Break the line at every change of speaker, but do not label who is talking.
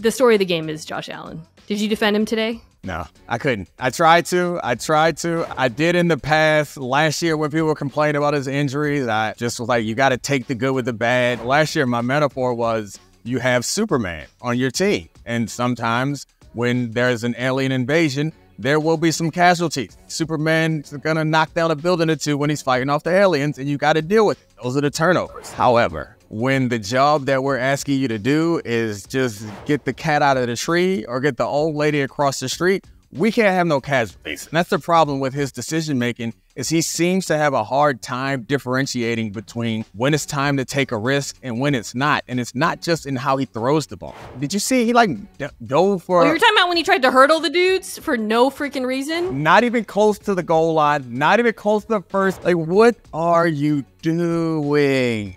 the story of the game is Josh Allen. Did you defend him today?
No, I couldn't. I tried to. I tried to. I did in the past. Last year, when people were complaining about his injuries, I just was like, you got to take the good with the bad. Last year, my metaphor was you have Superman on your team. And sometimes when there's an alien invasion, there will be some casualties. Superman's gonna knock down a building or two when he's fighting off the aliens, and you got to deal with it. Those are the turnovers. However, when the job that we're asking you to do is just get the cat out of the tree or get the old lady across the street, we can't have no casualties. And that's the problem with his decision making is he seems to have a hard time differentiating between when it's time to take a risk and when it's not. And it's not just in how he throws the ball. Did you see he like dove for?
Oh, you're talking about when he tried to hurdle the dudes for no freaking reason?
Not even close to the goal line. Not even close to the first. Like, what are you doing?